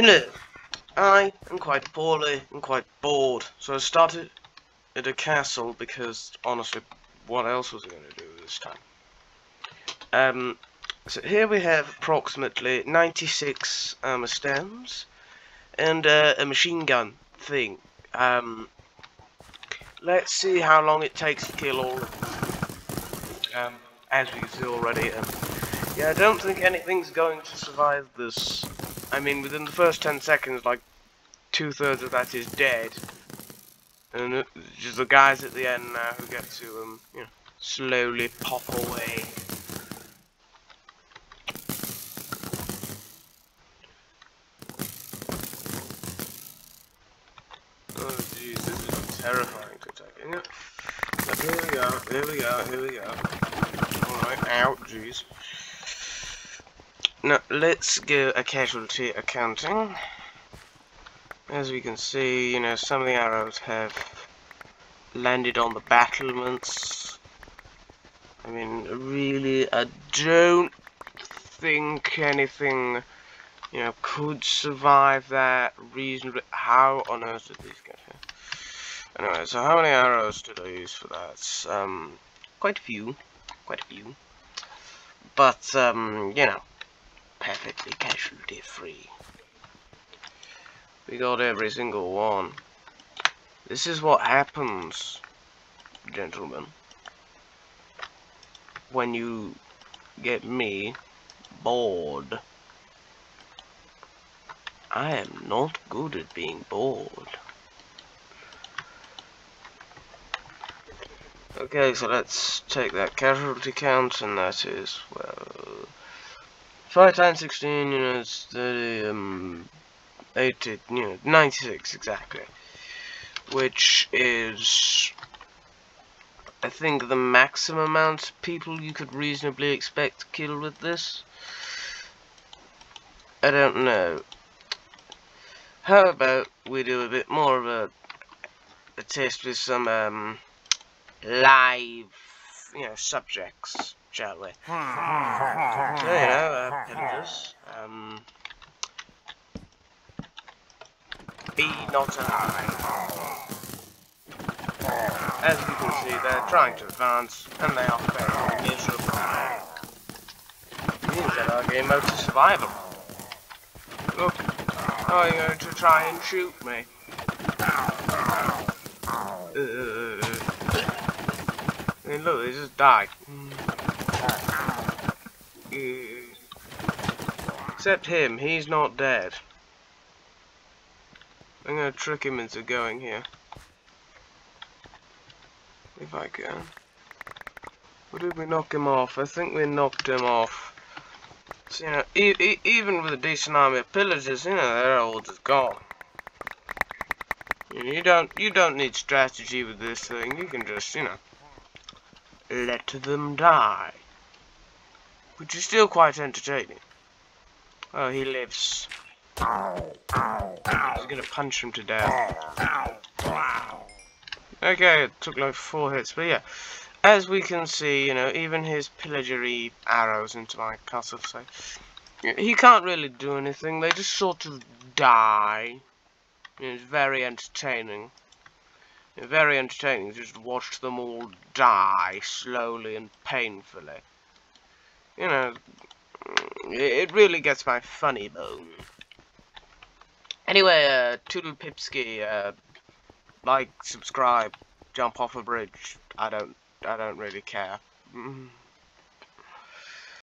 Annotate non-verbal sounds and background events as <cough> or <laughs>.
Hello. I am quite poorly and quite bored, so I started at a castle because, honestly, what else was I going to do this time? Um, so here we have approximately 96 um, stems and uh, a machine gun thing. Um, let's see how long it takes to kill all of them. Um, as we can see already, um, yeah, I don't think anything's going to survive this. I mean, within the first 10 seconds, like, two-thirds of that is dead. And just the guys at the end now who get to, um, you know, slowly pop away. Oh jeez, this is terrifying to it? But here we go, here we go, here we go. Alright, out, jeez. Now, let's go a casualty accounting. As we can see, you know, some of the arrows have landed on the battlements. I mean, really, I don't think anything, you know, could survive that reasonably. How on earth did these get here? Anyway, so how many arrows did I use for that? Um, quite a few. Quite a few. But, um, you know, perfectly casualty free. We got every single one. This is what happens, gentlemen, when you get me bored. I am not good at being bored. Okay, so let's take that casualty count, and that is, well, 5 times 16, you know, it's 30, um, 80, you know, 96 exactly. Which is, I think, the maximum amount of people you could reasonably expect to kill with this. I don't know. How about we do a bit more of a, a test with some um, live, you know, subjects, we? so, you know, uh, pillagers, um, be not alive. As you can see, they're trying to advance, and they are failing miserably. Means that our game mode is survival. Look, are you going to try and shoot me? Uh, I mean, look, they just died. Except him, he's not dead. I'm gonna trick him into going here. If I can. Or did we knock him off? I think we knocked him off. So, you know, e e even with a decent army of pillagers, you know, they're all just gone. You don't, you don't need strategy with this thing. You can just, you know, let them die. Which is still quite entertaining. Oh, he lives. He's gonna punch him to death. Okay, it took like four hits, but yeah. As we can see, you know, even his pillagery arrows into my castle, so he can't really do anything. They just sort of die. It's very entertaining. Very entertaining. Just watch them all die slowly and painfully. You know, it really gets my funny bone. Anyway, uh, Toodle Pipsky, uh, like, subscribe, jump off a bridge. I don't, I don't really care. <laughs>